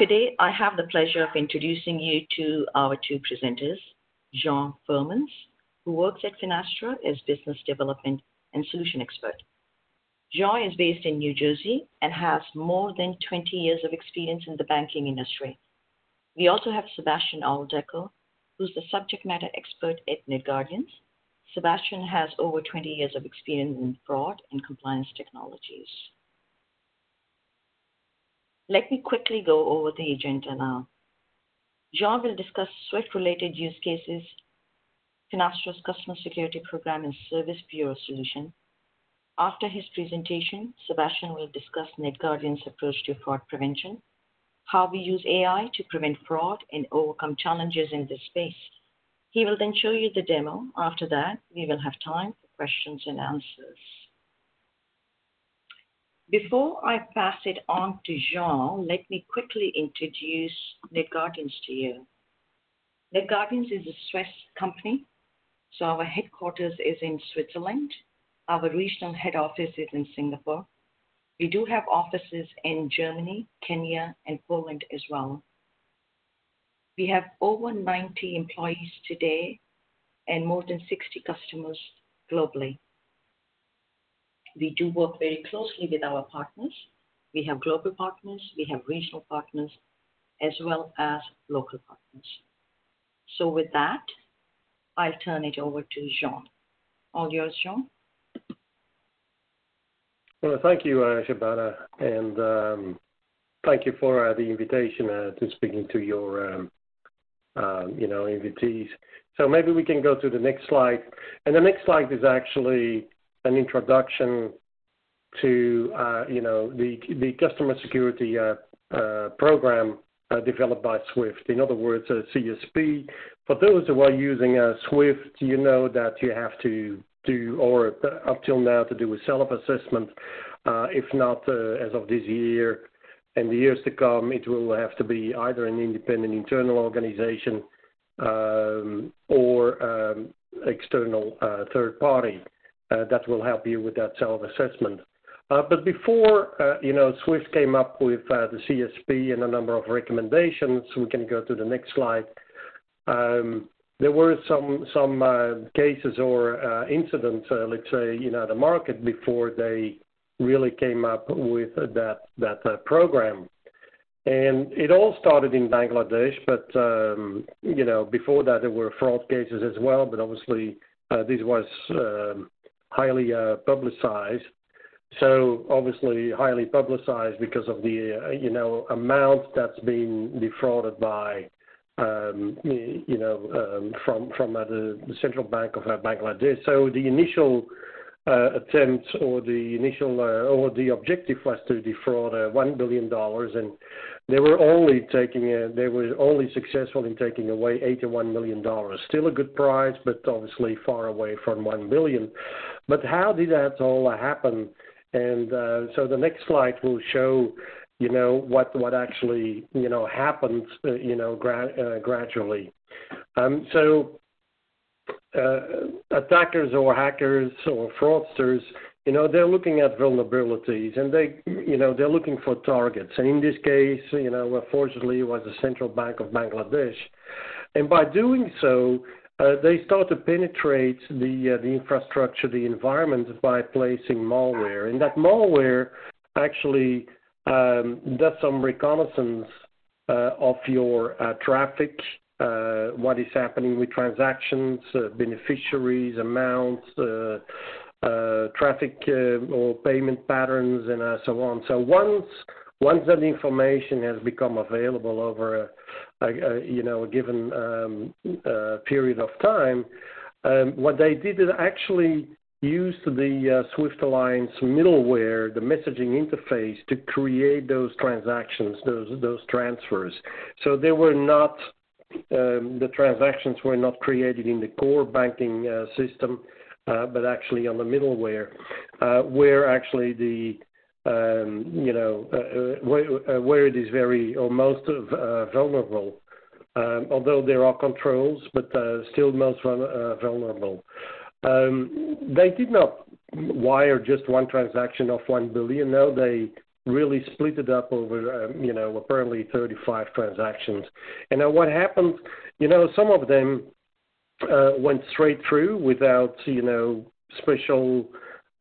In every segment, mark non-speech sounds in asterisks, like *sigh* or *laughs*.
Today, I have the pleasure of introducing you to our two presenters, Jean Firmans, who works at Finastra as Business Development and Solution Expert. Jean is based in New Jersey and has more than 20 years of experience in the banking industry. We also have Sebastian Aldeco, who's the subject matter expert at NetGuardians. Sebastian has over 20 years of experience in fraud and compliance technologies. Let me quickly go over the agenda now. Jean will discuss SWIFT-related use cases, Finastra's Customer Security Program and Service Bureau solution. After his presentation, Sebastian will discuss NetGuardians' approach to fraud prevention, how we use AI to prevent fraud and overcome challenges in this space. He will then show you the demo. After that, we will have time for questions and answers. Before I pass it on to Jean, let me quickly introduce NetGuardians to you. NetGuardians is a Swiss company, so our headquarters is in Switzerland. Our regional head office is in Singapore. We do have offices in Germany, Kenya, and Poland as well. We have over 90 employees today and more than 60 customers globally. We do work very closely with our partners. We have global partners, we have regional partners, as well as local partners. So with that, I'll turn it over to Jean. All yours, Jean. Well, thank you, uh, Shehbana, and um, thank you for uh, the invitation uh, to speaking to your, um, um, you know, invitees. So maybe we can go to the next slide. And the next slide is actually an introduction to, uh, you know, the Customer Security uh, uh, Program developed by SWIFT. In other words, a CSP. For those who are using SWIFT, you know that you have to do, or up till now, to do a self-assessment. If not, as of this year and the years to come, it will have to be either an independent internal organization, um, or um, external third party Uh, that will help you with that self-assessment. Uh, but before, uh, you know, SWIFT came up with the CSP and a number of recommendations, we can go to the next slide. Um, there were some cases or incidents, let's say, in the market before they really came up with that program. And it all started in Bangladesh, but, um, you know, before that, there were fraud cases as well, but obviously, this was um, highly uh, publicized. So obviously, highly publicized because of the, uh, you know, amount that's been defrauded by, um, you know, um, from from uh, the Central Bank of Bangladesh. So the initial attempt or the initial or the objective was to defraud $1 billion, and they were only taking uh they were only successful in taking away $81 million. Still a good price, but obviously far away from 1 billion. But how did that all happen? And uh so the next slide will show, you know, what what actually, you know, happened, you know, gradually. So attackers or hackers or fraudsters, you know, they're looking at vulnerabilities, and they, you know, they're looking for targets. And in this case, you know, fortunately, it was the Central Bank of Bangladesh. And by doing so, uh, they start to penetrate uh, the infrastructure, the environment, by placing malware. And that malware actually um, does some reconnaissance uh, of your traffic, what is happening with transactions, beneficiaries, amounts, Uh, traffic, uh, or payment patterns, and uh, so on. So once once that information has become available over a, you know, a given um, period of time, um, what they did is actually use the SWIFT Alliance middleware, the messaging interface, to create those transactions, those those transfers. So they were not, um, the transactions were not created in the core banking system, Uh, but actually on the middleware, uh, where actually the, um, you know, uh, where it is very or most vulnerable. Um, although there are controls, but still most vulnerable. Um, they did not wire just one transaction of 1 billion. No, they really split it up over, um, you know, apparently 35 transactions. And now what happened, you know, some of them uh, went straight through without, you know, special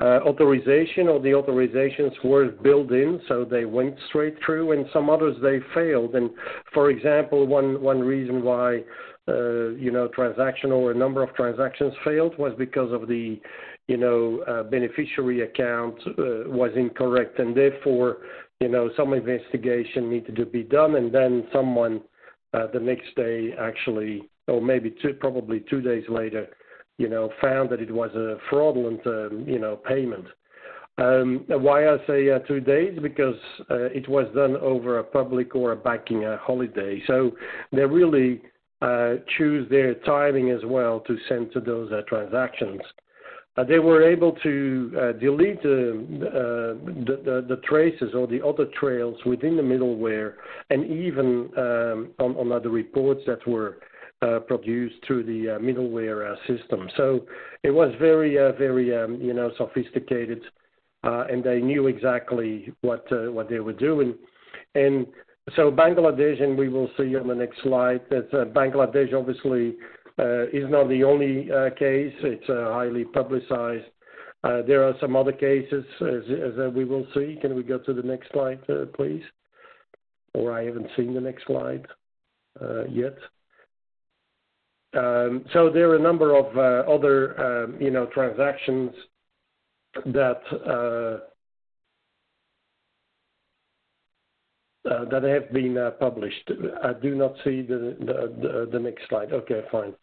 uh, authorization or the authorizations were built in, so they went straight through, and some others they failed. And for example, one one reason why uh, you know transaction or a number of transactions failed was because of the you know uh, beneficiary account uh, was incorrect, and therefore you know some investigation needed to be done, and then someone uh, the next day actually, or maybe two, probably two days later you know, found that it was a fraudulent, um, you know, payment. Um, why I say uh, two days? Because uh, it was done over a public or a banking uh, holiday. So they really uh, choose their timing as well to send to those uh, transactions. Uh, they were able to delete the, the, the, the, traces or the other trails within the middleware and even um, on, on other reports that were Uh, produced through the uh, middleware uh, system. So it was very, uh, very, um, you know, sophisticated, uh, and they knew exactly what what they were doing. And so Bangladesh, and we will see on the next slide, that Bangladesh obviously is not the only case. It's highly publicized. There are some other cases, as we will see. Can we go to the next slide, please? Or I haven't seen the next slide yet. Um, so there are a number of uh, other, um, you know, transactions that uh, uh, that have been published. I do not see the next slide. Okay, fine.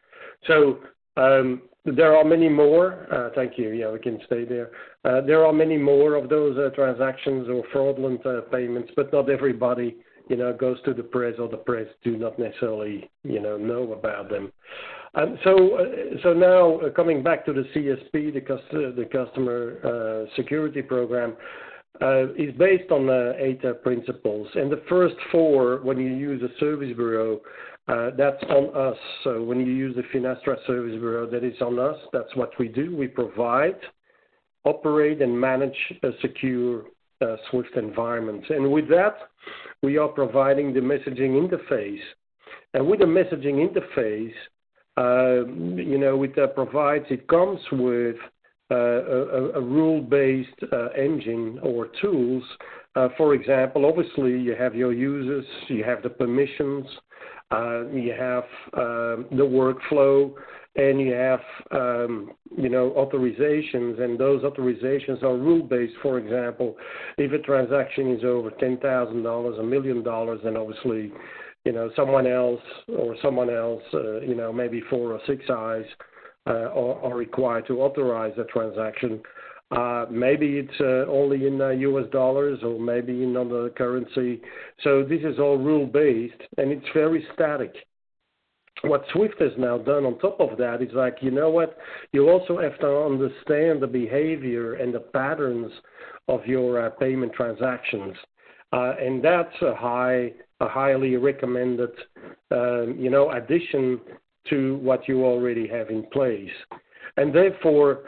So um, there are many more. Thank you. Yeah, we can stay there. There are many more of those transactions or fraudulent payments, but not everybody you know, goes to the press or the press do not necessarily, you know, know about them. Um, so, uh, so now uh, coming back to the CSP, the, cust- the customer uh, security program, uh, is based on uh, eight uh, principles. And the first four, when you use a service bureau, that's on us. So when you use the Finastra service bureau, that is on us. That's what we do. We provide, operate, and manage a secure Swift environment. And with that, we are providing the messaging interface. And with the messaging interface, uh, you know, it uh, provides, it comes with uh, a, rule-based uh, engine or tools. Uh, for example, obviously you have your users, you have the permissions, you have um, the workflow, and you have um, you know authorizations, and those authorizations are rule-based. For example, if a transaction is over ten thousand dollars, a million dollars, then obviously you know someone else or someone else, uh, you know maybe four or six eyes uh, are, are, required to authorize a transaction. Uh, maybe it's uh, only in U.S. Uh, dollars or maybe in another currency. So this is all rule-based, and it's very static what Swift has now done on top of that is like, you know what? You also have to understand the behavior and the patterns of your uh, payment transactions. Uh, and that's a high, a highly recommended, um, you know, addition to what you already have in place. And therefore,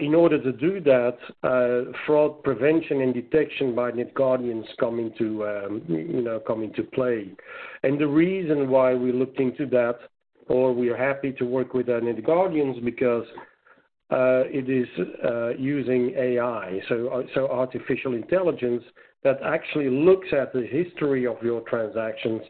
in order to do that, uh, fraud prevention and detection by NetGuardians come into, um, you know, come into play. And the reason why we looked into that, or we are happy to work with uh, NetGuardians, because uh, it is uh, using AI, uh, so artificial intelligence, that actually looks at the history of your transactions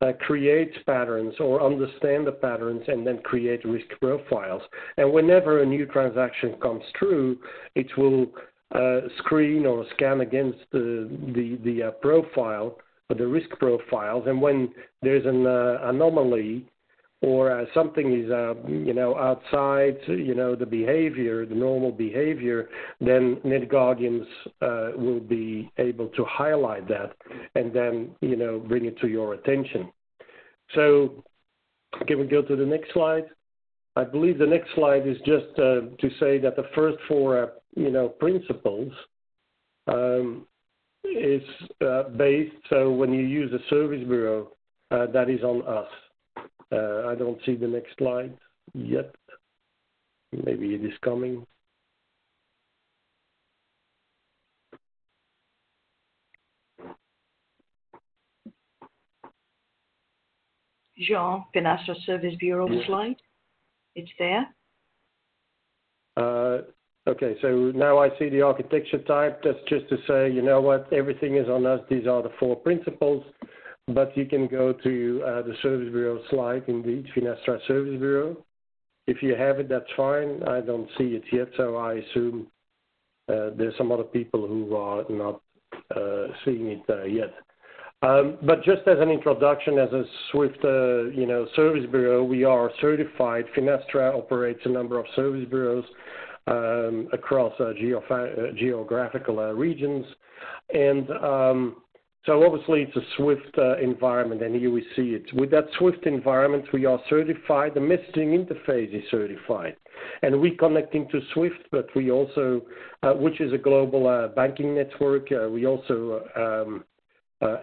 uh, create patterns or understand the patterns and then create risk profiles. And whenever a new transaction comes through, it will uh, screen or scan against the the, the uh, profile, or the risk profiles. And when there's an uh, anomaly or uh, something is uh, you know outside you know the behavior, the normal behavior, then NetGuardians uh, will be able to highlight that and then you know bring it to your attention. So can we go to the next slide? I believe the next slide is just uh, to say that the first four uh, you know principles um, is uh, based. So when you use a service bureau, that is on us. Uh, I don't see the next slide yet. Maybe it is coming. Jean, Financial Service Bureau slide. It's there. Uh, okay. So now I see the architecture type. That's just to say, you know what? Everything is on us. These are the four principles but you can go to uh, the Service Bureau slide, indeed, Finastra Service Bureau. If you have it, that's fine. I don't see it yet, so I assume uh, there's some other people who are not uh, seeing it uh, yet. Um, But just as an introduction, as a Swift, uh, you know, service bureau, we are certified. Finastra operates a number of service bureaus um, across uh, geofa- uh, geographical uh, regions. And um, so obviously it's a Swift uh, environment, and here we see it. With that Swift environment, we are certified. The messaging interface is certified. And we connecting to Swift, but we also, uh, which is a global uh, banking network, we also um,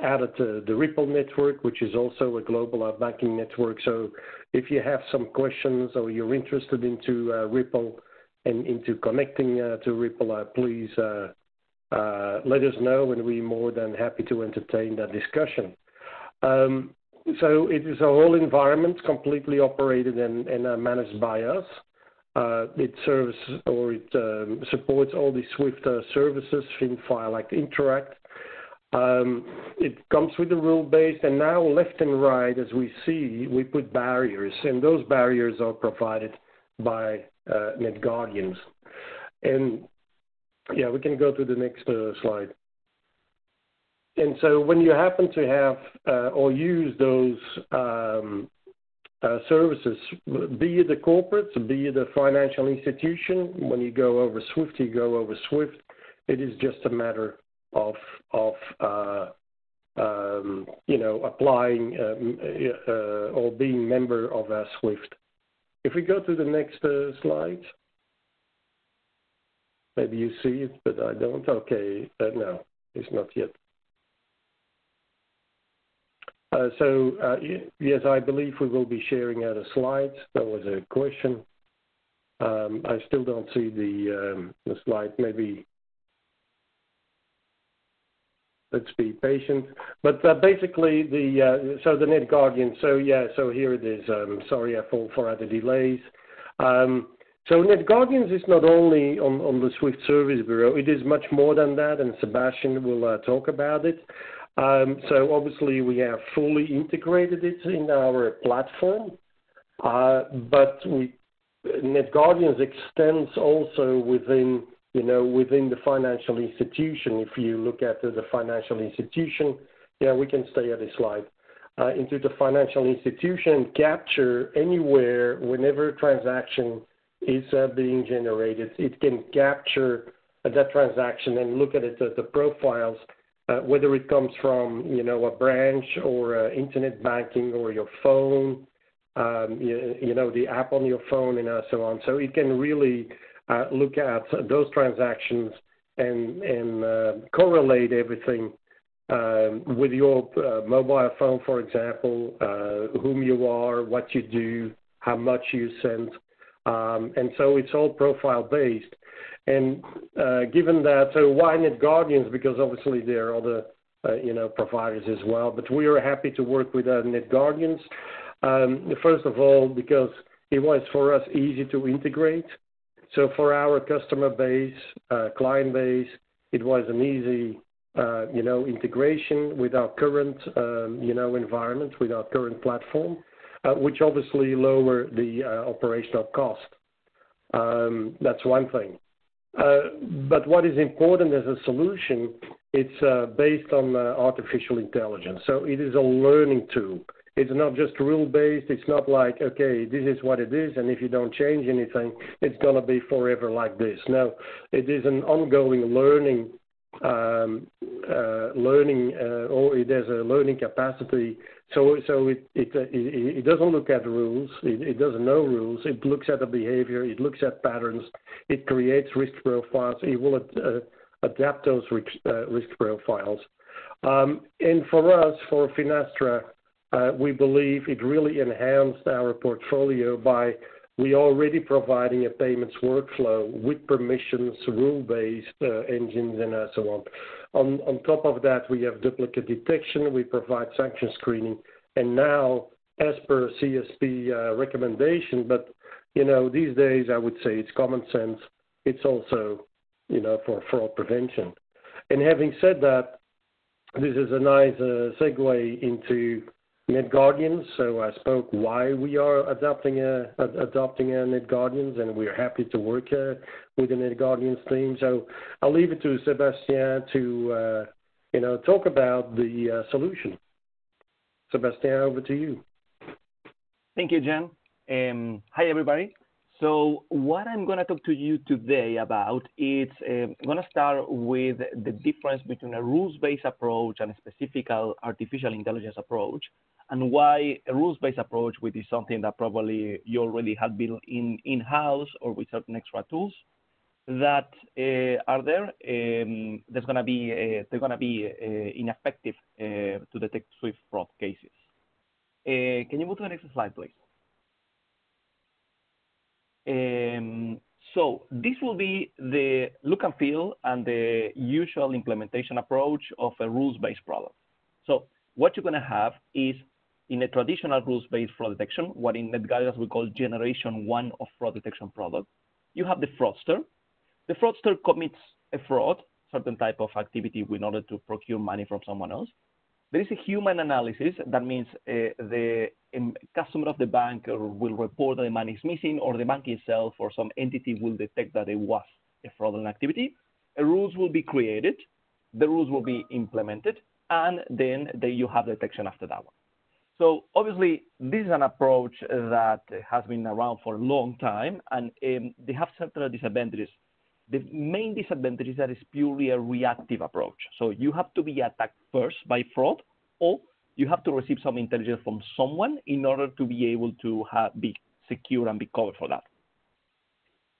added the Ripple network, which is also a global banking network. So if you have some questions or you're interested into Ripple and into connecting to Ripple, please let us know, and we're more than happy to entertain that discussion. Um, so it is a whole environment completely operated and, uh, managed by us. Uh, it serves or it um, supports all the Swift uh, services, FinFile, Act, Interact. Um, it comes with a rule based, and now left and right, as we see, we put barriers, and those barriers are provided by uh, NetGuardians. And yeah, we can go to the next uh, slide. And so when you happen to have uh, or use those um, uh, services, be it the corporates, be it a financial institution, when you go over SWIFT, you go over SWIFT. It is just a matter of um, you know applying or being member of SWIFT. If we go to the next slide, maybe you see it, but I don't. Okay, uh, no, it's not yet. Uh, so uh, yes, I believe we will be sharing out the slides. That was a question. Um, I still don't see the um, the slide. Maybe let's be patient. But basically, the so the NetGuardian. So yeah, so here it is. Um, sorry for other delays. So NetGuardians is not only on, the Swift Service Bureau. It is much more than that, and Sebastian will uh, talk about it. Um, so obviously, we have fully integrated it in our platform, uh, but we NetGuardians extends also within you know, within the financial institution, if you look at the financial institution, yeah, we can stay at this slide, uh, into the financial institution, capture anywhere, whenever transaction is uh, being generated, it can capture uh, that transaction and look at it, the profiles, uh, whether it comes from, you know, a branch or uh, internet banking or your phone, um, you, know, the app on your phone and uh, so on. So it can really uh, look at those transactions and, and uh, correlate everything um, with your uh, mobile phone, for example, uh, whom you are, what you do, how much you send. Um, and so it's all profile based. And uh, given that, so why NetGuardians? Because obviously there are other uh, you know, providers as well. But we are happy to work with NetGuardians. Um, first of all, because it was for us easy to integrate. So for our customer base, uh, client base, it was an easy, uh, you know, integration with our current, um, you know, environment, with our current platform, uh, which obviously lower the operational cost. Um, that's one thing. But what is important as a solution, it's based on artificial intelligence. So it is a learning tool. It's not just rule-based. It's not like, okay, this is what it is, and if you don't change anything, it's going to be forever like this. No, it is an ongoing learning, um, uh, learning, uh, or it has a learning capacity. So, so it it, it, it doesn't look at rules. It, it doesn't know rules. It looks at the behavior. It looks at patterns. It creates risk profiles. It will uh, adapt those risk, uh, risk profiles. Um, and for us, for Finastra, uh, we believe it really enhanced our portfolio by we are already providing a payments workflow with permissions, rule-based uh, engines, and uh, so on. on. Top of that, we have duplicate detection, we provide sanction screening, and now as per CSP uh, recommendation. But you know, these days I would say it's common sense. It's also you know for fraud prevention. And having said that, this is a nice segue into NetGuardians. So I spoke why we are adopting a, adopting a NetGuardians, and we're happy to work uh, with the NetGuardians team. So I'll leave it to Sebastian to uh, you know talk about the uh, solution. Sebastian, over to you. Thank you, Jen. Um, hi, everybody. So what I'm going to talk to you today about is uh, I'm going to start with the difference between a rules-based approach and a specific artificial intelligence approach, and why a rules-based approach, which is something that probably you already have built in in-house or with certain extra tools that uh, are there, um, there's to be uh, they're going to be uh, ineffective to detect Swift fraud cases. Can you move to the next slide, please? Um, so this will be the look and feel and the usual implementation approach of a rules-based product. So what you're going to have is in a traditional rules-based fraud detection, what in NetGuardians we call generation one of fraud detection product, you have the fraudster. The fraudster commits a fraud, certain type of activity in order to procure money from someone else. There is a human analysis. That means uh, the um, customer of the bank will report that the money is missing, or the bank itself or some entity will detect that it was a fraudulent activity. A rules will be created, the rules will be implemented, and then the, you have detection after that one. So obviously, this is an approach that has been around for a long time, and um, they have several disadvantages. The main disadvantage is that it's purely a reactive approach. So you have to be attacked first by fraud, or you have to receive some intelligence from someone in order to be able to have, be secure and be covered for that.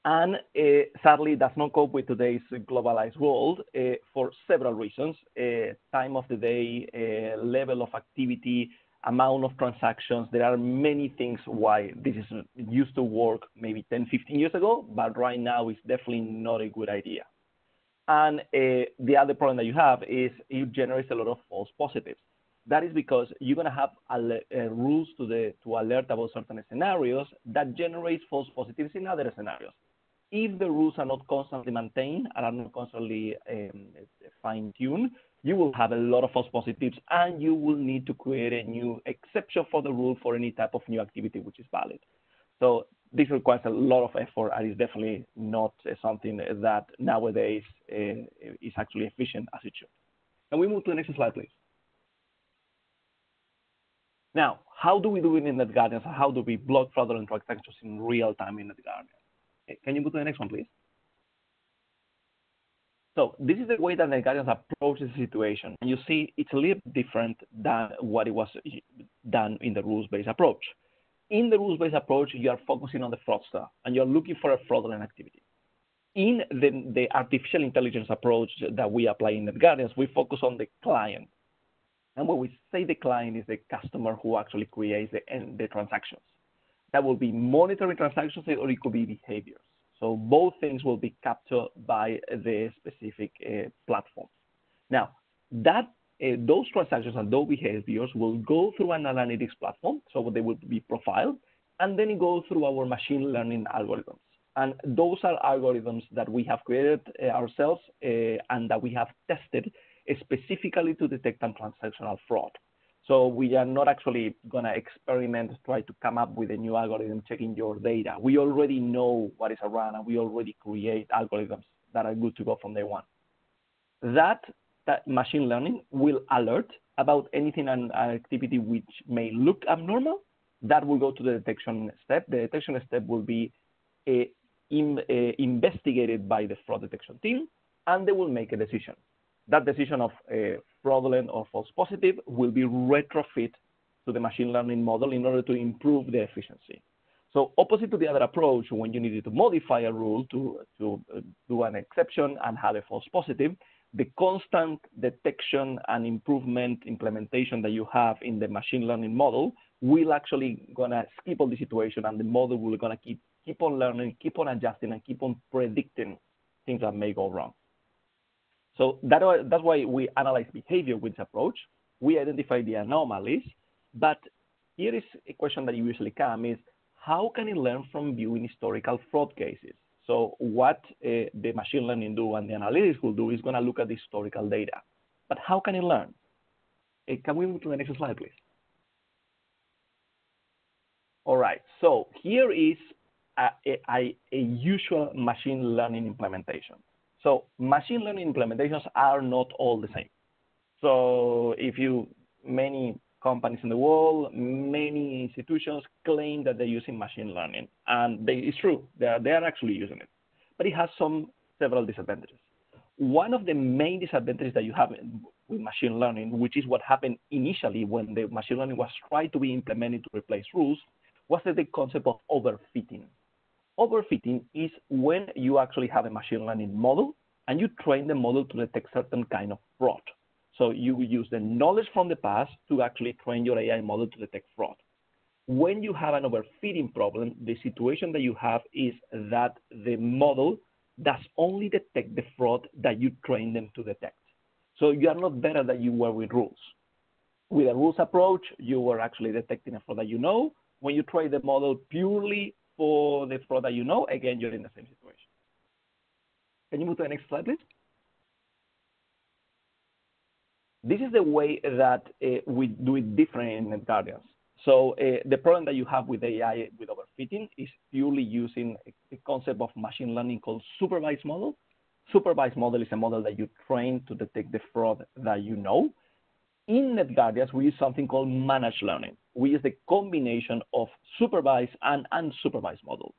And uh, sadly, does not cope with today's globalized world uh, for several reasons. Uh, time of the day, uh, level of activity, amount of transactions. There are many things why this is used to work maybe 10, 15 years ago, but right now it's definitely not a good idea. And uh, the other problem that you have is it generates a lot of false positives. That is because you're going to have uh, rules to, the, to alert about certain scenarios that generates false positives in other scenarios. If the rules are not constantly maintained and are not constantly um, fine-tuned, you will have a lot of false positives and you will need to create a new exception for the rule for any type of new activity which is valid. So this requires a lot of effort and is definitely not uh, something that nowadays uh, is actually efficient as it should. Can we move to the next slide, please? Now, how do we do it in NetGuardians? How do we block fraudulent transactions in real time in NetGuardians? Can you move to the next one, please? So this is the way that NetGuardians approach the situation. And you see it's a little different than what it was done in the rules-based approach. In the rules-based approach, you are focusing on the fraudster and you're looking for a fraudulent activity. In the, the artificial intelligence approach that we apply in NetGuardians, we focus on the client. And when we say the client is the customer who actually creates the, the transactions. That will be monitoring transactions or it could be behaviors. So both things will be captured by the specific uh, platform. Now, that uh, those transactions and those behaviors will go through an analytics platform, so they will be profiled, and then go through our machine learning algorithms. And those are algorithms that we have created uh, ourselves uh, and that we have tested specifically to detect transactional fraud. So we are not actually going to experiment, try to come up with a new algorithm checking your data. We already know what is around and we already create algorithms that are good to go from day one. That, that machine learning will alert about anything and activity which may look abnormal. That will go to the detection step. The detection step will be uh, in, uh, investigated by the fraud detection team, and they will make a decision that decision of uh, fraudulent or false positive will be retrofit to the machine learning model in order to improve the efficiency. So opposite to the other approach, when you needed to modify a rule to, to uh, do an exception and have a false positive, the constant detection and improvement implementation that you have in the machine learning model will actually gonna skip all the situation and the model will gonna keep, keep on learning, keep on adjusting and keep on predicting things that may go wrong. So that, that's why we analyze behavior with this approach. We identify the anomalies, but here is a question that usually comes is, how can it learn from viewing historical fraud cases? So what uh, the machine learning do and the analytics will do is going to look at the historical data. But how can it learn? Uh, can we move to the next slide, please? All right, so here is a, a, a, usual machine learning implementation. So machine learning implementations are not all the same. So if you, many companies in the world, many institutions claim that they're using machine learning. And they, it's true, they are, they are actually using it. But it has some several disadvantages. One of the main disadvantages that you have with machine learning, which is what happened initially when the machine learning was tried to be implemented to replace rules, was the concept of overfitting. Overfitting is when you actually have a machine learning model and you train the model to detect certain kind of fraud. So you use the knowledge from the past to actually train your AI model to detect fraud. When you have an overfitting problem, the situation that you have is that the model does only detect the fraud that you train them to detect. So you are not better than you were with rules. With a rules approach, you were actually detecting a fraud that you know. When you train the model purely for the fraud that you know, again, you're in the same situation. Can you move to the next slide, please? This is the way that uh, we do it different in Guardians. So uh, the problem that you have with AI with overfitting is purely using a, concept of machine learning called supervised model. Supervised model is a model that you train to detect the fraud that you know. In NetGuardians, we use something called managed learning. We use the combination of supervised and unsupervised model.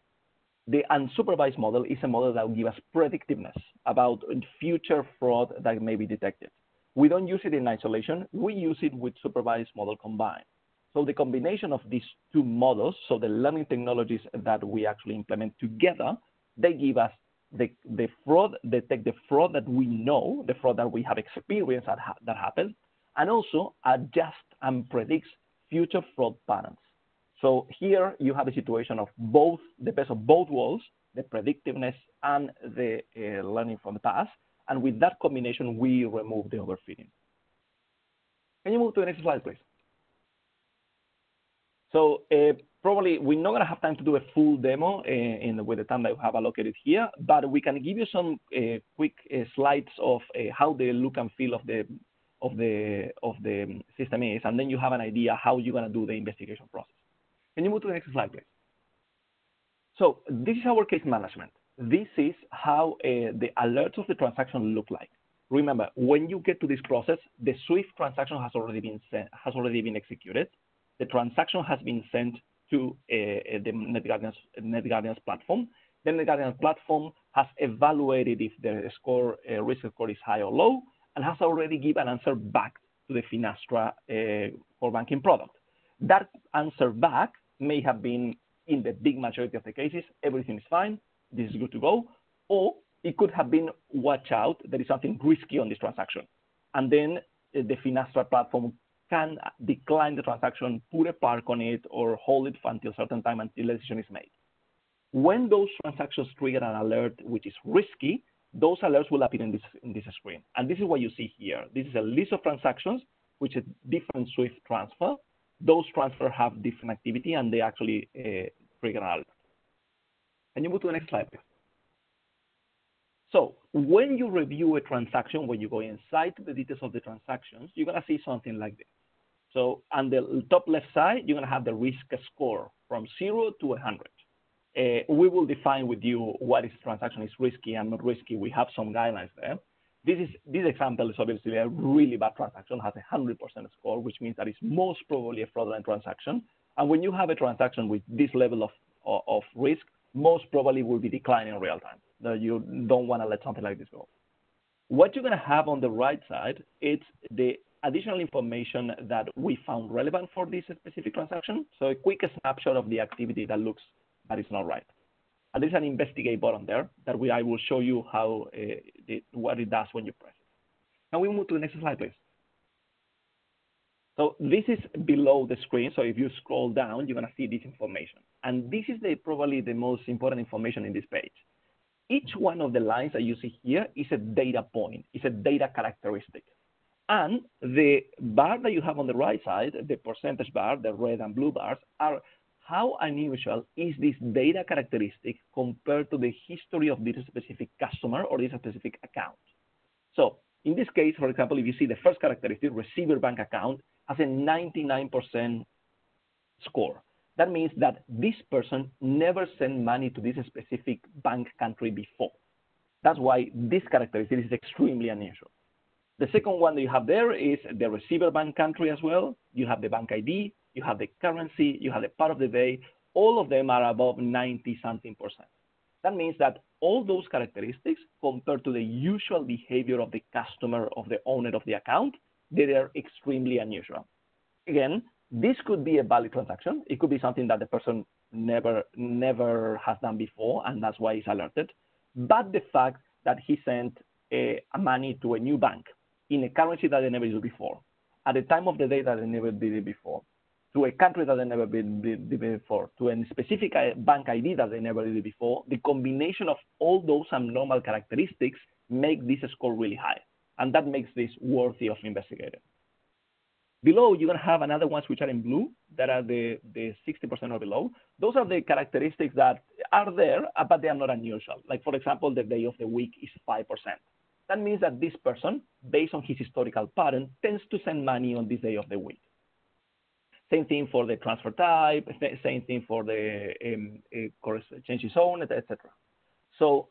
The unsupervised model is a model that will give us predictiveness about future fraud that may be detected. We don't use it in isolation. We use it with supervised model combined. So the combination of these two models, so the learning technologies that we actually implement together, they give us the, the fraud, detect the fraud that we know, the fraud that we have experienced that, ha that happens, and also adjust and predicts future fraud patterns. So here you have a situation of both the best of both worlds, the predictiveness and the uh, learning from the past. And with that combination, we remove the overfitting. Can you move to the next slide, please? So uh, probably we're not going to have time to do a full demo uh, in, with the time that we have allocated here, but we can give you some uh, quick uh, slides of uh, how the look and feel of the of the of the system is, and then you have an idea how you're to do the investigation process. Can you move to the next slide, please? So this is our case management. This is how uh, the alerts of the transaction look like. Remember, when you get to this process, the Swift transaction has already been sent, has already been executed. The transaction has been sent to uh, the NetGuardians, NetGuardians platform. Then the NetGuardians platform has evaluated if the score uh, risk score is high or low, and has already given an answer back to the Finastra uh, core banking product. That answer back may have been, in the big majority of the cases, everything is fine, this is good to go, or it could have been, watch out, there is something risky on this transaction. And then uh, the Finastra platform can decline the transaction, put a park on it, or hold it until a certain time until the decision is made. When those transactions trigger an alert which is risky, those alerts will appear in this, in this screen. And this is what you see here. This is a list of transactions, which is different SWIFT transfer. Those transfers have different activity, and they actually uh, trigger an alert. Can you move to the next slide, please? So when you review a transaction, when you go inside the details of the transactions, you're to see something like this. So on the top left side, you're going to have the risk score from 0 to 100. Uh, we will define with you what is transaction is risky and not risky. We have some guidelines there. This is this example is obviously a really bad transaction, has a 100% score, which means that it's most probably a fraudulent transaction. And when you have a transaction with this level of, of, of risk, most probably will be declining in real time. That you don't want to let something like this go. What you're going to have on the right side, it's the additional information that we found relevant for this specific transaction. So a quick snapshot of the activity that looks that is not right. And there's an investigate button there that we, I will show you how uh, it, what it does when you press it. Now we move to the next slide, please. So this is below the screen. So if you scroll down, you're going to see this information. And this is the, probably the most important information in this page. Each one of the lines that you see here is a data point, it's a data characteristic. And the bar that you have on the right side, the percentage bar, the red and blue bars, are how unusual is this data characteristic compared to the history of this specific customer or this specific account. So in this case, for example, if you see the first characteristic, receiver bank account, has a 99% score. That means that this person never sent money to this specific bank country before. That's why this characteristic is extremely unusual. The second one that you have there is the receiver bank country as well. You have the bank ID, you have the currency, you have the part of the day. All of them are above 90 something percent. That means that all those characteristics compared to the usual behavior of the customer, of the owner of the account, they are extremely unusual. Again, this could be a valid transaction. It could be something that the person never, never has done before, and that's why he's alerted. But the fact that he sent a, a money to a new bank in a currency that they never used before, at the time of the day that they never did it before, to a country that they never been, been, before, to a specific uh, bank ID that they never did before, the combination of all those abnormal characteristics make this score really high. And that makes this worthy of investigating. Below, you're going to have another ones which are in blue, that are the, the 60% or below. Those are the characteristics that are there, uh, but they are not unusual. Like, for example, the day of the week is 5%. That means that this person, based on his historical pattern, tends to send money on this day of the week. Same thing for the transfer type, *laughs* same thing for the um, uh, change zone, etc. So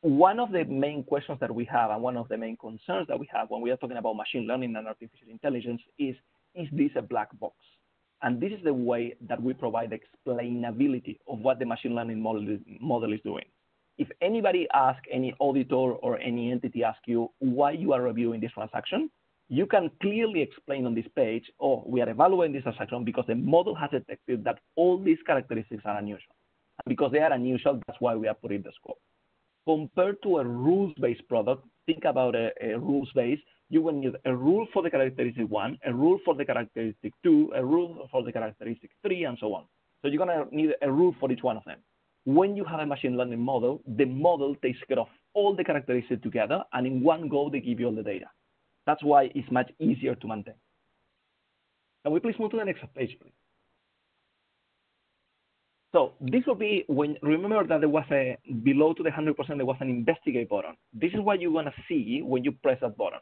one of the main questions that we have and one of the main concerns that we have when we are talking about machine learning and artificial intelligence is, is this a black box? And this is the way that we provide explainability of what the machine learning model is, model is doing. If anybody asks, any auditor or any entity asks you why you are reviewing this transaction, you can clearly explain on this page, oh, we are evaluating this transaction because the model has detected that all these characteristics are unusual. And because they are unusual, that's why we are putting the score. Compared to a rules-based product, think about a, a rules-based, you will need a rule for the characteristic one, a rule for the characteristic two, a rule for the characteristic three, and so on. So you're gonna need a rule for each one of them. When you have a machine learning model, the model takes care of all the characteristics together, and in one go, they give you all the data. That's why it's much easier to maintain. Can we please move to the next page, please? So this will be when, remember that there was a, below to the 100%, there was an investigate button. This is what you're gonna see when you press that button.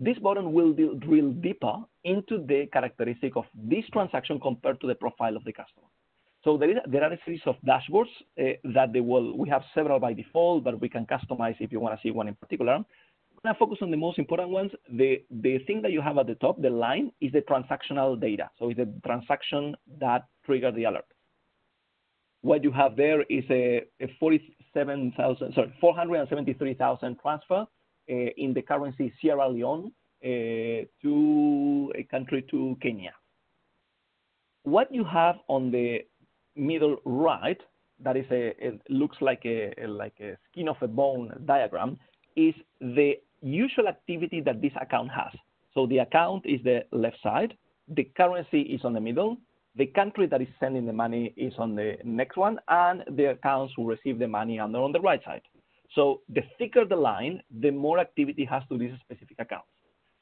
This button will drill deeper into the characteristic of this transaction compared to the profile of the customer. So there, is, there are a series of dashboards uh, that they will, we have several by default, but we can customize if you wanna see one in particular to focus on the most important ones. The, the thing that you have at the top, the line, is the transactional data. So it's a transaction that triggered the alert. What you have there is a, a 47,000, sorry, 473,000 transfer uh, in the currency Sierra Leone uh, to a country to Kenya. What you have on the middle right, that is a, it looks like a, like a skin of a bone diagram, is the usual activity that this account has. So the account is the left side, the currency is on the middle, the country that is sending the money is on the next one, and the accounts who receive the money are on the right side. So the thicker the line, the more activity has to this specific account.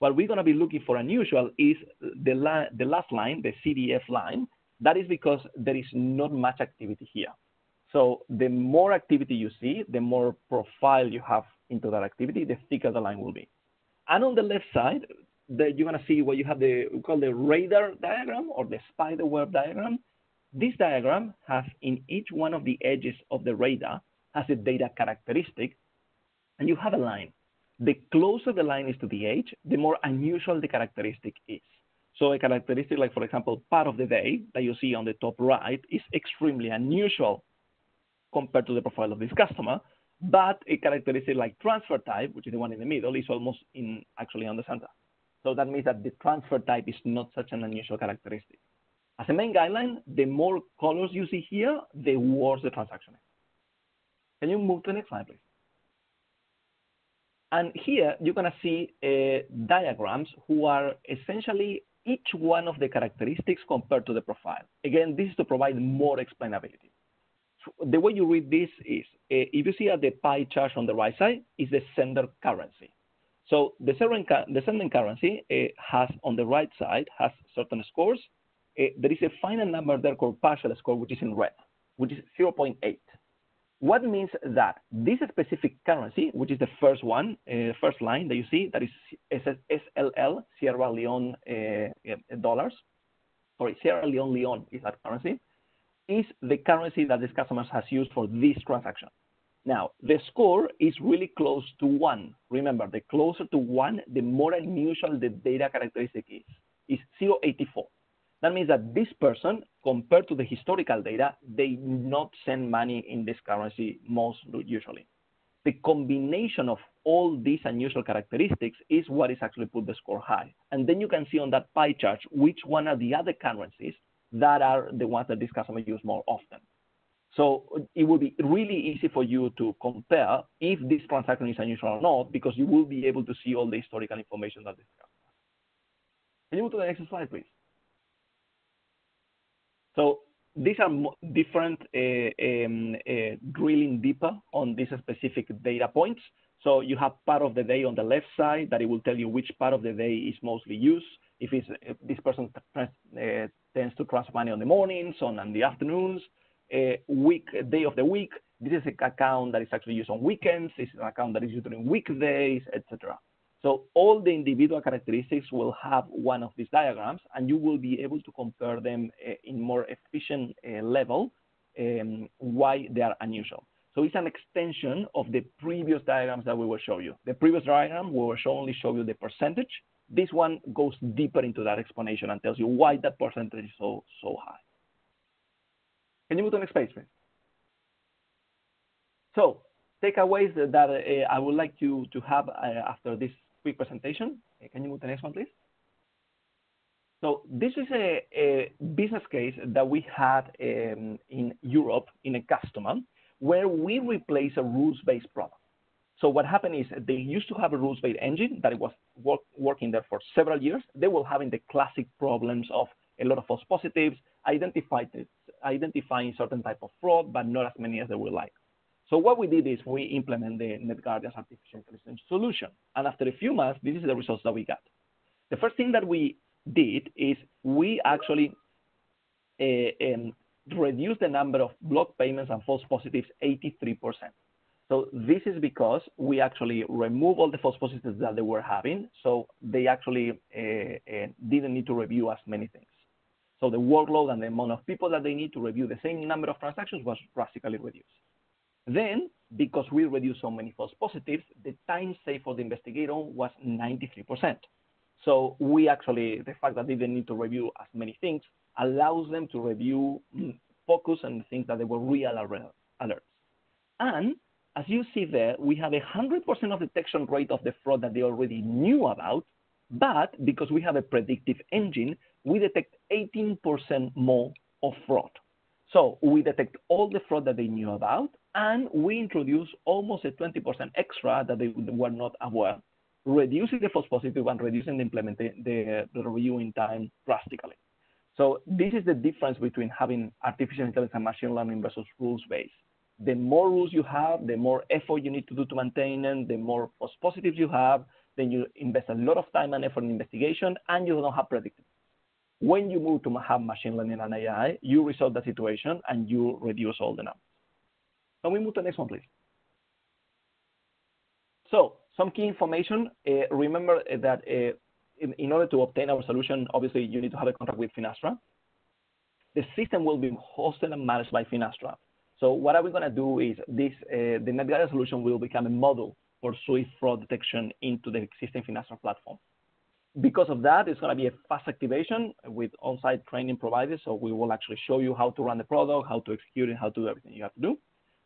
What we're going to be looking for unusual is the, la the last line, the CDF line. That is because there is not much activity here. So the more activity you see, the more profile you have into that activity, the thicker the line will be. And on the left side, the, you're going to see what you have the we call the radar diagram or the spider web diagram. This diagram has in each one of the edges of the radar has a data characteristic, and you have a line. The closer the line is to the edge, the more unusual the characteristic is. So a characteristic like, for example, part of the day that you see on the top right is extremely unusual compared to the profile of this customer. But a characteristic like transfer type, which is the one in the middle, is almost in actually on the center. So that means that the transfer type is not such an unusual characteristic. As a main guideline, the more colors you see here, the worse the transaction is. Can you move to the next slide, please? And here you're going to see uh, diagrams who are essentially each one of the characteristics compared to the profile. Again, this is to provide more explainability the way you read this is, uh, if you see at the pie chart on the right side, is the sender currency. So the, the sending currency uh, has on the right side has certain scores. Uh, there is a final number there called partial score, which is in red, which is 0.8. What means that this specific currency, which is the first one, uh, first line that you see, that is SLL, Sierra Leone dollars, sorry, Sierra Leone Leone is that currency, is the currency that this customer has used for this transaction. Now, the score is really close to one. Remember, the closer to one, the more unusual the data characteristic is. It's 0.84. That means that this person, compared to the historical data, they not send money in this currency most usually. The combination of all these unusual characteristics is what is actually put the score high. And then you can see on that pie chart which one are the other currencies that are the ones that this customer use more often. So it will be really easy for you to compare if this transaction is unusual or not, because you will be able to see all the historical information that this customer. Can you move to the next slide, please? So these are different uh, um, uh, drilling deeper on these specific data points. So you have part of the day on the left side that it will tell you which part of the day is mostly used. If, it's, if this person uh, tends to transfer money on the mornings, on, on the afternoons, uh, week day of the week. This is an account that is actually used on weekends. This is an account that is used during weekdays, etc. So all the individual characteristics will have one of these diagrams, and you will be able to compare them uh, in more efficient uh, level um, why they are unusual. So it's an extension of the previous diagrams that we will show you. The previous diagram will only show you the percentage. This one goes deeper into that explanation and tells you why that percentage is so, so high. Can you move to the next page, please? So takeaways that uh, I would like you to have uh, after this quick presentation. Uh, can you move to the next one, please? So this is a, a business case that we had um, in Europe in a customer where we replace a rules-based product. So what happened is they used to have a rules-based engine that was work, working there for several years. They were having the classic problems of a lot of false positives, identifying certain type of fraud, but not as many as they would like. So what we did is we implemented the NetGuardian's artificial intelligence solution. And after a few months, this is the results that we got. The first thing that we did is we actually uh, um, reduced the number of block payments and false positives 83%. So this is because we actually remove all the false positives that they were having. So they actually uh, uh, didn't need to review as many things. So the workload and the amount of people that they need to review the same number of transactions was drastically reduced. Then, because we reduced so many false positives, the time saved for the investigator was 93%. So we actually, the fact that they didn't need to review as many things allows them to review, mm, focus on things that they were real alerts. And as you see there, we have a 100% of detection rate of the fraud that they already knew about, but because we have a predictive engine, we detect 18% more of fraud. So we detect all the fraud that they knew about, and we introduce almost a 20% extra that they were not aware, reducing the false positive and reducing the, implementation, the, the reviewing time drastically. So this is the difference between having artificial intelligence and machine learning versus rules-based. The more rules you have, the more effort you need to do to maintain them, the more false positives you have, then you invest a lot of time and effort in investigation, and you don't have predictive. When you move to have machine learning and AI, you resolve the situation and you reduce all the numbers. Can we move to the next one, please? So some key information. Uh, remember that uh, in, in, order to obtain our solution, obviously you need to have a contract with Finastra. The system will be hosted and managed by Finastra. So what are we going to do is this, uh, the NetGuardian solution will become a model for Swift fraud detection into the existing financial platform because of that, it's going to be a fast activation with on-site training provided. So we will actually show you how to run the product, how to execute it, how to do everything you have to do.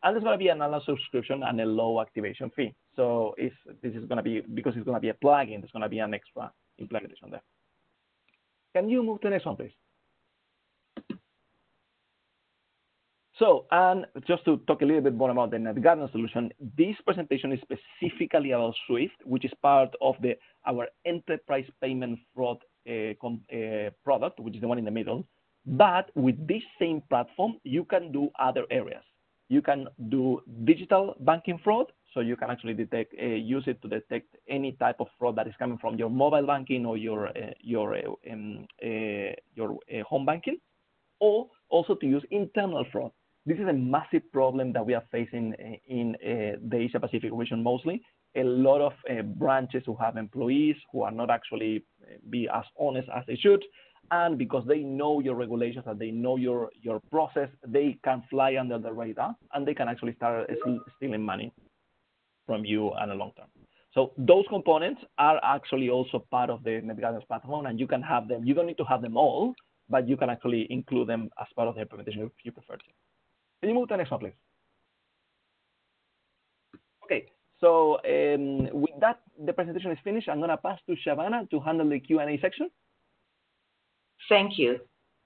And there's going to be an annual subscription and a low activation fee. So if this is going to be, because it's going to be a plugin, there's going to be an extra implementation there. Can you move to the next one, please? So, and just to talk a little bit more about the NetGuardian solution, this presentation is specifically about Swift, which is part of the our enterprise payment fraud uh, uh, product, which is the one in the middle. But with this same platform, you can do other areas. You can do digital banking fraud, so you can actually detect, uh, use it to detect any type of fraud that is coming from your mobile banking or your your um, your home banking, or also to use internal fraud. This is a massive problem that we are facing eh, in eh, the Asia Pacific region mostly. A lot of eh, branches who have employees who are not actually be as honest as they should, and because they know your regulations and they know your your process, they can fly under the radar and they can actually start stealing money from you on a long term. So those components are actually also part of the NetGuardians platform, and you can have them. You don't need to have them all, but you can actually include them as part of the implementation if you prefer to. Can you move to the next one, please? Okay, so um, with that, the presentation is finished. I'm going to pass to Shabana to handle the Q&A section. Thank you,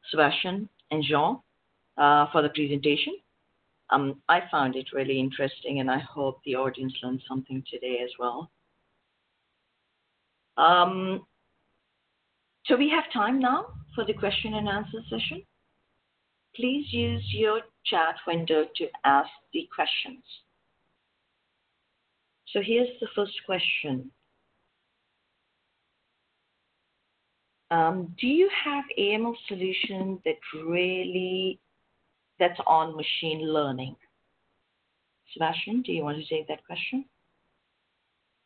Sebastian and Jean, uh, for the presentation. Um, I found it really interesting, and I hope the audience learned something today as well. Um, so we have time now for the question and answer session. Please use your chat window to ask the questions. So here's the first question. Um, do you have AML solution that really that's on machine learning? Sebastian, do you want to take that question?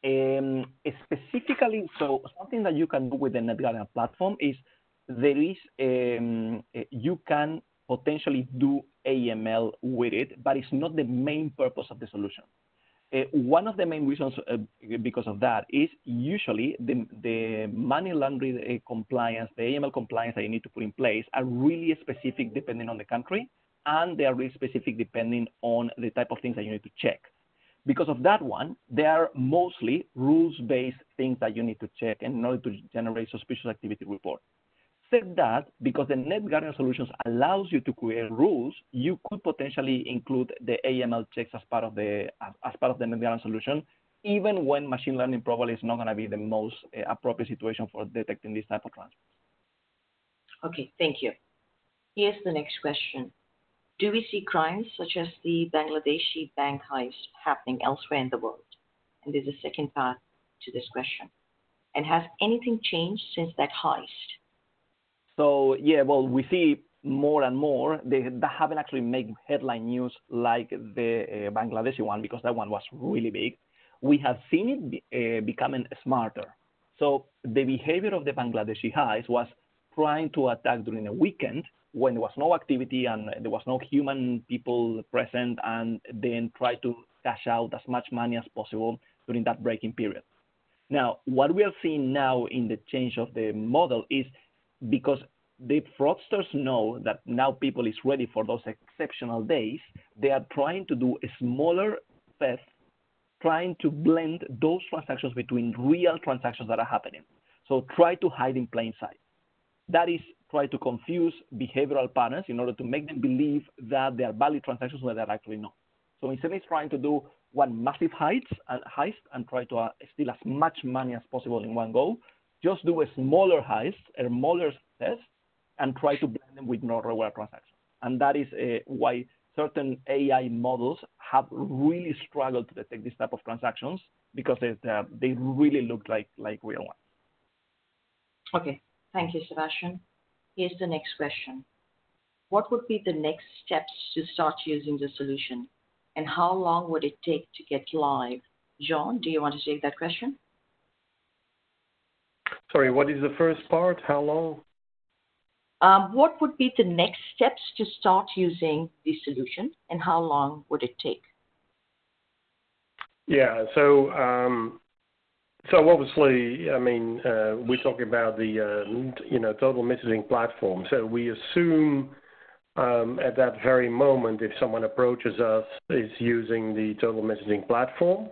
Um, specifically, so something that you can do with the NetGuardian platform is there is um, you can potentially do AML with it, but it's not the main purpose of the solution. Uh, one of the main reasons uh, because of that is usually the, the money laundering uh, compliance, the AML compliance that you need to put in place are really specific depending on the country, and they are really specific depending on the type of things that you need to check. Because of that one, they are mostly rules-based things that you need to check in order to generate suspicious activity report. Said that, because the NetGuardian solutions allows you to create rules, you could potentially include the AML checks as part of the as part of the NetGuardian solution, even when machine learning probably is not going to be the most uh, appropriate situation for detecting this type of transfers. Okay, thank you. Here's the next question. Do we see crimes such as the Bangladeshi bank heist happening elsewhere in the world? And there's a second part to this question. And has anything changed since that heist? So yeah, well, we see more and more they, that haven't actually made headline news like the uh, Bangladeshi one because that one was really big. We have seen it be, uh, becoming smarter. So the behavior of the Bangladeshi heist was trying to attack during a weekend when there was no activity and there was no human people present, and then try to cash out as much money as possible during that breaking period. Now, what we are seeing now in the change of the model is because the fraudsters know that now people is ready for those exceptional days, they are trying to do a smaller theft, trying to blend those transactions between real transactions that are happening. So try to hide in plain sight. That is try to confuse behavioral patterns in order to make them believe that they are valid transactions when they're actually not. So instead of trying to do one massive heist and, heist and try to uh, steal as much money as possible in one go, just do a smaller heist, a smaller test, and try to blend them with non-regular transactions. And that is uh, why certain AI models have really struggled to detect this type of transactions because they, they really look like, like real ones. Okay, thank you, Sebastian. Here's the next question. What would be the next steps to start using the solution? And how long would it take to get live? John, do you want to take that question? Sorry, what is the first part? How long? Um, what would be the next steps to start using the solution, and how long would it take? Yeah. So, um, so obviously, I mean, uh, we're talking about the, uh, you know, total messaging platform. So we assume, um, at that very moment, if someone approaches us, is using the total messaging platform.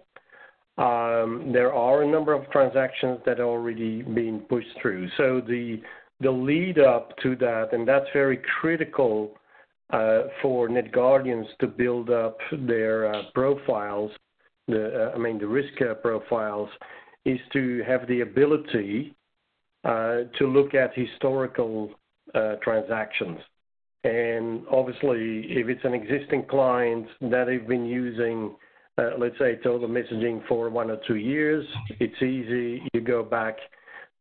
Um, there are a number of transactions that are already being pushed through. So the the lead up to that, and that's very critical uh, for NetGuardians to build up their uh, profiles. Uh, I mean the risk profiles is to have the ability to look at historical transactions. And obviously, if it's an existing client that they've been using let's say, total messaging for one or two years. It's easy. You go back,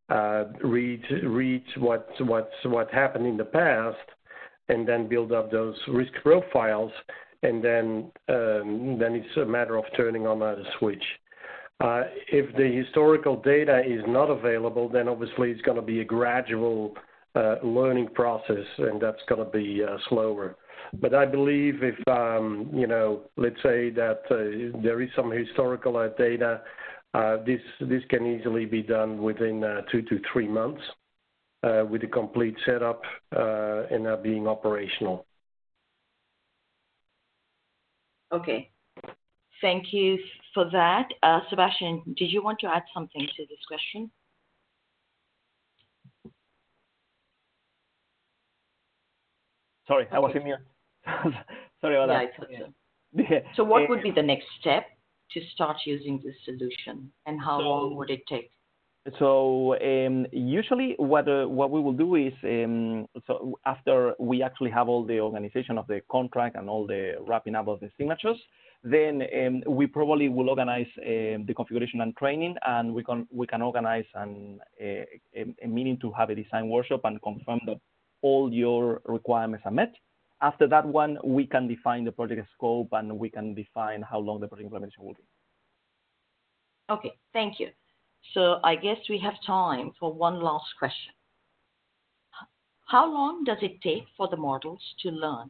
uh, read read what happened in the past, and then build up those risk profiles, and then um, then it's a matter of turning on that switch. Uh, if the historical data is not available, then obviously it's going to be a gradual uh, learning process, and that's going to be uh, slower. But I believe if, um, you know, let's say that uh, there is some historical uh, data, uh, this this can easily be done within uh, two to three months uh, with a complete setup uh, and being operational. Okay. Thank you for that. Sebastian, did you want to add something to this question? Sorry, I was in mute. *laughs* Sorry about Yeah, that. I thought so. Yeah. So what Uh, would be the next step to start using this solution, and how So- long would it take? So um, usually, what uh, what we will do is um, so after we actually have all the organization of the contract and all the wrapping up of the signatures, then um, we probably will organize um, the configuration and training, and we can we can organize an, a, a, a meeting to have a design workshop and confirm that all your requirements are met. After that one, we can define the project scope and we can define how long the project implementation will be. Okay, thank you. So I guess we have time for one last question. How long does it take for the models to learn?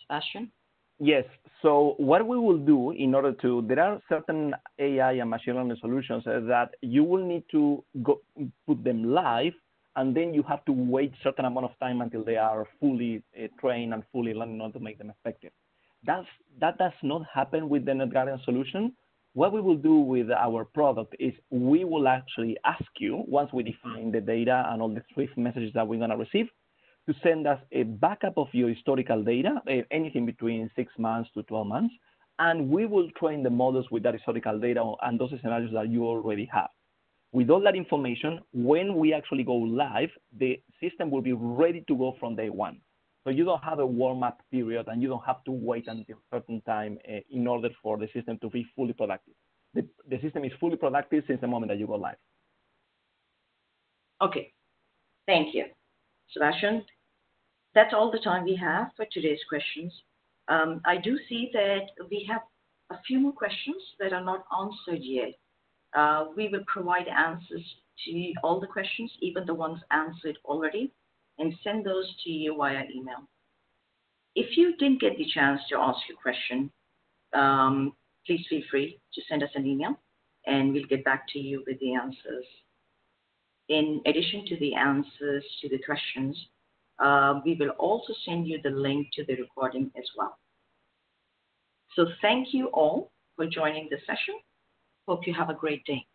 Sebastian? Yes. So what we will do in order to, there are certain AI and machine learning solutions uh, that you will need to go put them live, and then you have to wait certain amount of time until they are fully uh, trained and fully learned in order to make them effective. That's, that does not happen with the NetGuardian solution. What we will do with our product is we will actually ask you, once we define the data and all the Swift messages that we're going to receive, to send us a backup of your historical data, eh, anything between six months to 12 months, and we will train the models with that historical data and those scenarios that you already have. With all that information, when we actually go live, the system will be ready to go from day one. So you don't have a warm-up period, and you don't have to wait until a certain time uh, in order for the system to be fully productive. The, the system is fully productive since the moment that you go live. Okay, thank you. Sebastian, that's all the time we have for today's questions. Um, I do see that we have a few more questions that are not answered yet. Uh, we will provide answers to all the questions, even the ones answered already, and send those to you via email. If you didn't get the chance to ask your question, um, please feel free to send us an email, and we'll get back to you with the answers. In addition to the answers to the questions, uh, we will also send you the link to the recording as well. So thank you all for joining the session. Hope you have a great day.